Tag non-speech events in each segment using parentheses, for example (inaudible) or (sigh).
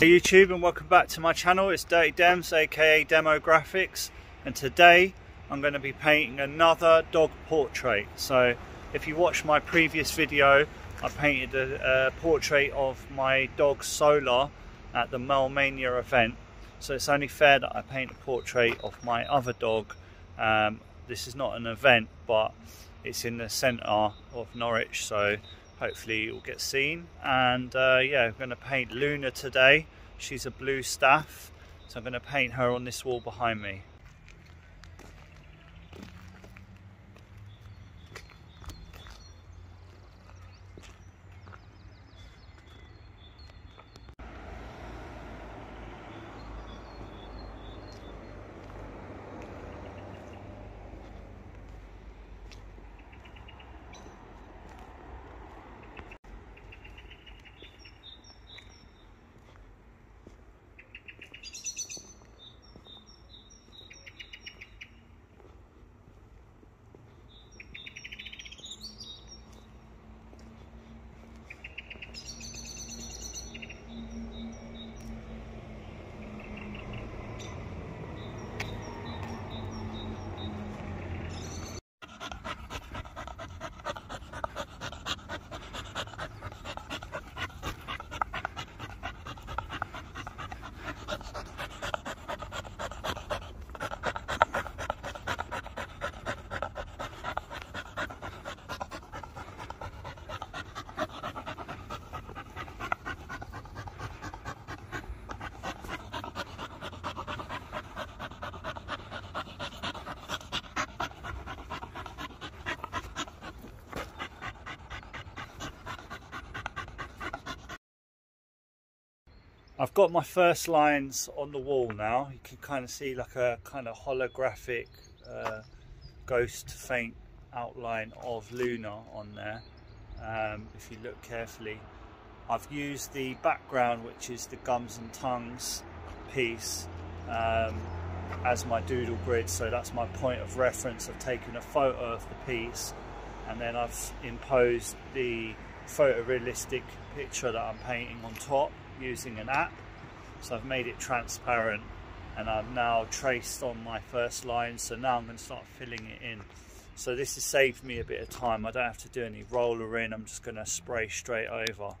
Hey YouTube and welcome back to my channel. It's Dirty Dems aka Demograffix and today I'm going to be painting another dog portrait. So if you watched my previous video I painted a, a portrait of my dog Solar at the Melmania event. So it's only fair that I paint a portrait of my other dog. Um, this is not an event but it's in the centre of Norwich so hopefully it will get seen. And uh, yeah I'm going to paint Luna today. She's a blue staff. So I'm going to paint her on this wall behind me I've got my first lines on the wall now. You can kind of see like a kind of holographic uh, ghost faint outline of Luna on there. Um, if you look carefully. I've used the background, which is the Gums and Tongues piece, um, as my doodle grid. So that's my point of reference. I've taken a photo of the piece and then I've imposed the photorealistic picture that I'm painting on top using an app. So I've made it transparent and I've now traced on my first line. So now I'm going to start filling it in. So this has saved me a bit of time. I don't have to do any roller in. I'm just going to spray straight over.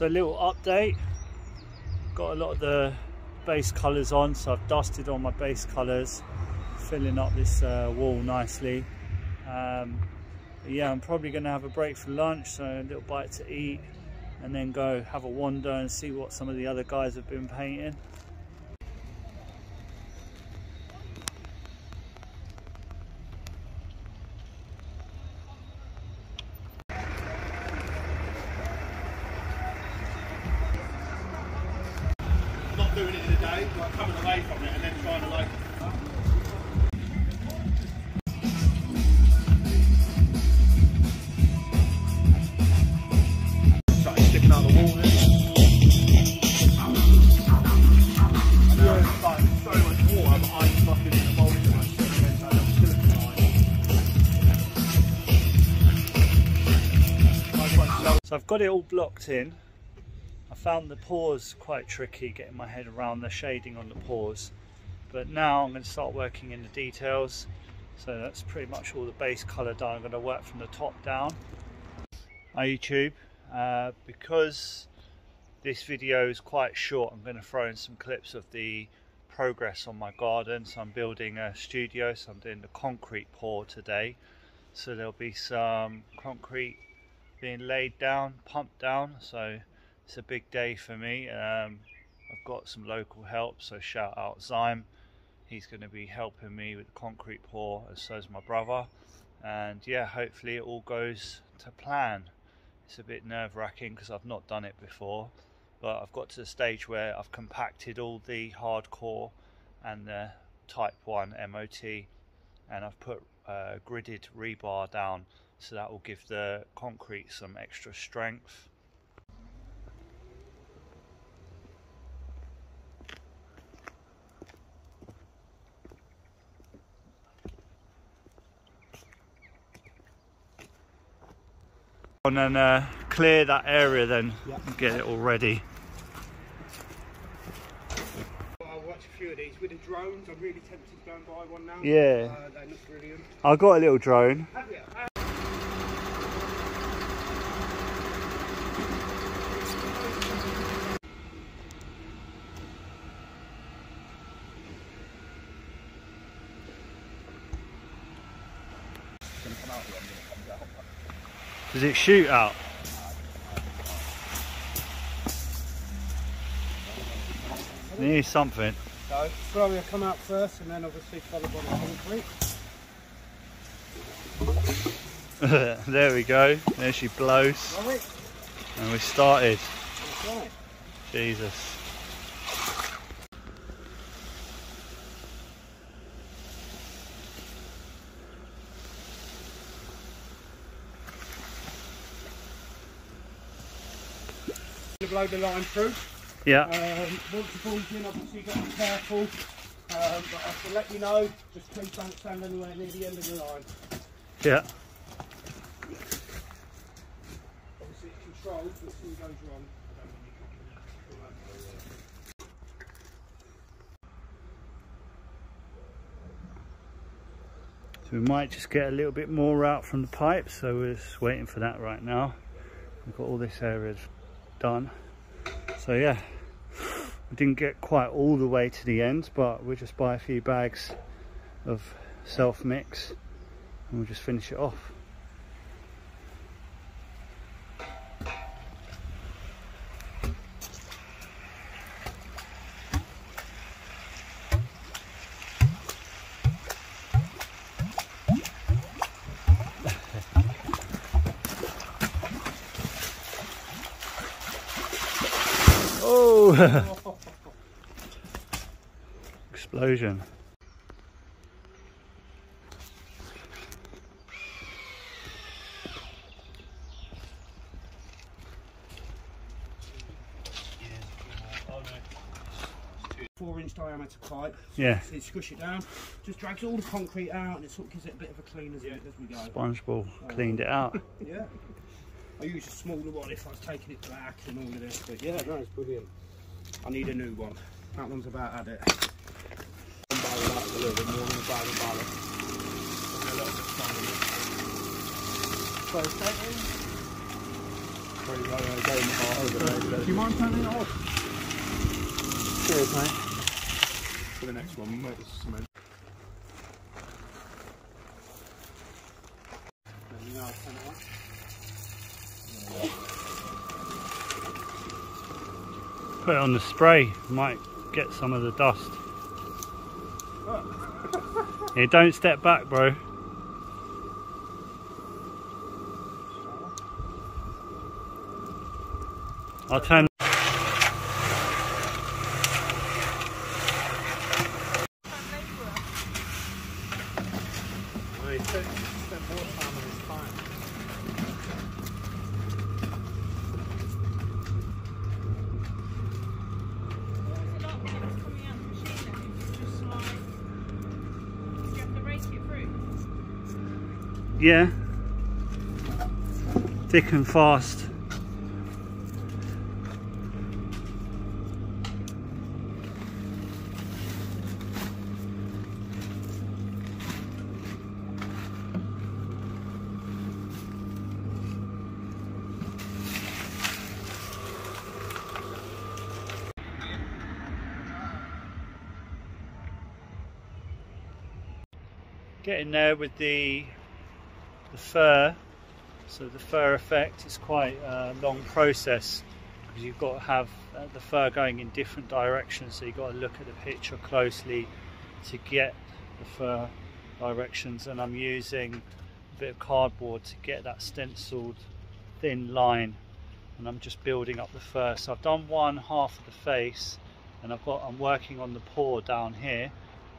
So a little update, got a lot of the base colours on, so I've dusted on my base colours, filling up this uh, wall nicely. Um, yeah, I'm probably going to have a break for lunch, so a little bite to eat, and then go have a wander and see what some of the other guys have been painting. Away from it and then trying to like. So I've got it all blocked in. I found the paws quite tricky getting my head around the shading on the paws but now I'm going to start working in the details so that's pretty much all the base colour done. I'm going to work from the top down. Hi YouTube, uh, because this video is quite short I'm going to throw in some clips of the progress on my garden so I'm building a studio so I'm doing the concrete pour today so there'll be some concrete being laid down, pumped down so it's a big day for me. Um, I've got some local help, so shout out Zyme. He's going to be helping me with the concrete pour, as so is my brother. And yeah, hopefully it all goes to plan. It's a bit nerve wracking because I've not done it before, but I've got to the stage where I've compacted all the hardcore and the Type 1 MOT, and I've put uh, gridded rebar down so that will give the concrete some extra strength. And then uh, clear that area then Yeah. and get it all ready. I watched a few of these with the drones. I'm really tempted to go and buy one now. Yeah. Uh, they look brilliant. I got a little drone. Have you? Uh, Does it shoot out? Need something. So will come out first and then obviously followed by the concrete. (laughs) there we go. There she blows. And we started. Jesus. Gonna blow the line through. Yeah. Um, once the ball's in, obviously you've got to be careful. Um, but I can let you know, just please don't stand anywhere near the end of the line. Yeah. Obviously it's controlled, but something goes wrong, I don't want you coming out. So we might just get a little bit more out from the pipe. So we're just waiting for that right now. We've got all this area done. So yeah, we didn't get quite all the way to the end, but we'll just buy a few bags of self mix and we'll just finish it off. Oh! (laughs) Explosion. Four inch diameter pipe. Yeah. So you squish it down, just drags all the concrete out and it sort of gives it a bit of a clean as, as we go. SpongeBob oh. cleaned it out. (laughs) Yeah. I use a smaller one if I was taking it back and all of this, but yeah, no, it's brilliant. I need a new one. That one's about had it. One barrel a little bit more than a barrel barrel. And a little bit stronger. So straight. Pretty well, uh, go in over there. Do you mind turning it off Cheers, mate. for the next one? Mate, this cement. Then, you know, turn it on. Put it on the spray, might get some of the dust. Don't step back, bro. I'll turn. Well, he spent, spent more time on his phone. There's a lot of things coming out the machine then, if you just like, do you have to rake it through? Yeah. Thick and fast. Getting there with the the fur so the fur effect is quite a long process because you've got to have uh, the fur going in different directions so you've got to look at the picture closely to get the fur directions and I'm using a bit of cardboard to get that stenciled thin line and I'm just building up the fur. So I've done one half of the face and I've got I'm working on the paw down here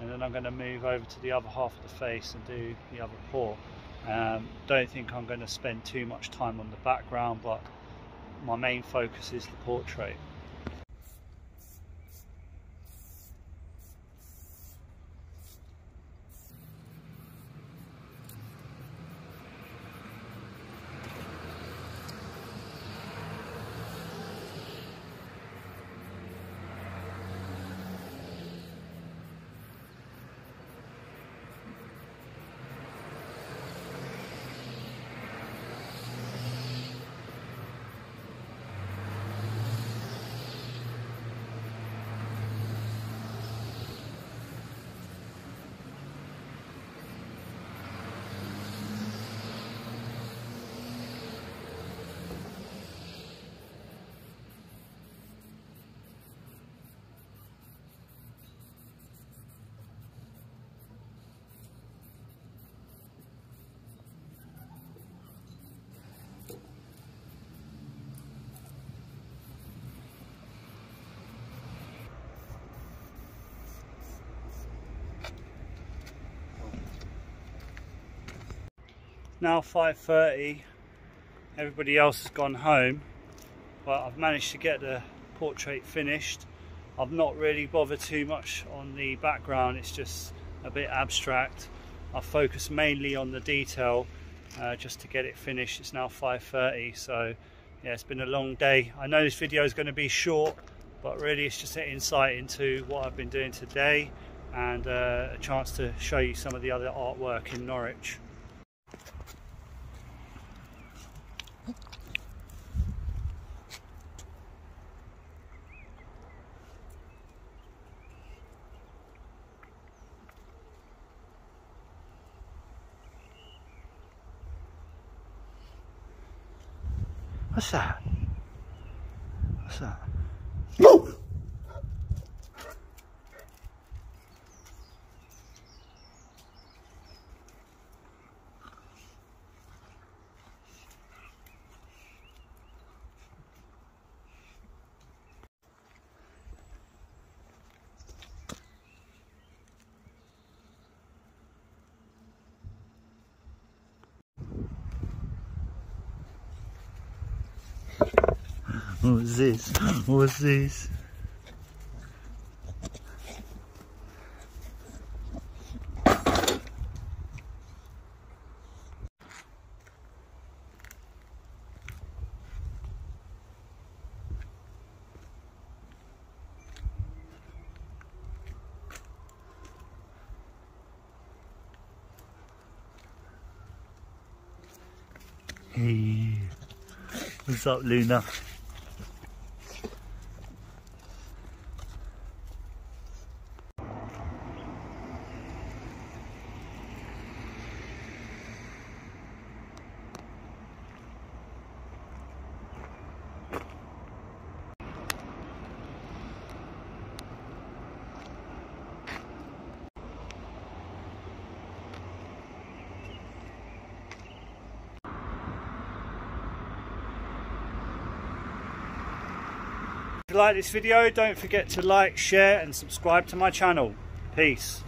and then I'm going to move over to the other half of the face and do the other paw Um, don't think I'm going to spend too much time on the background, but my main focus is the portrait. Now 5.30 everybody else has gone home but I've managed to get the portrait finished. I've not really bothered too much on the background it's just a bit abstract. I focus mainly on the detail uh, just to get it finished. It's now 5.30 so yeah it's been a long day. I know this video is going to be short but really it's just an insight into what I've been doing today and uh, a chance to show you some of the other artwork in Norwich. What's that? What's that? What's this? What's this? Hey, what's up, Luna? If you like this video, don't forget to like, share and subscribe to my channel. Peace.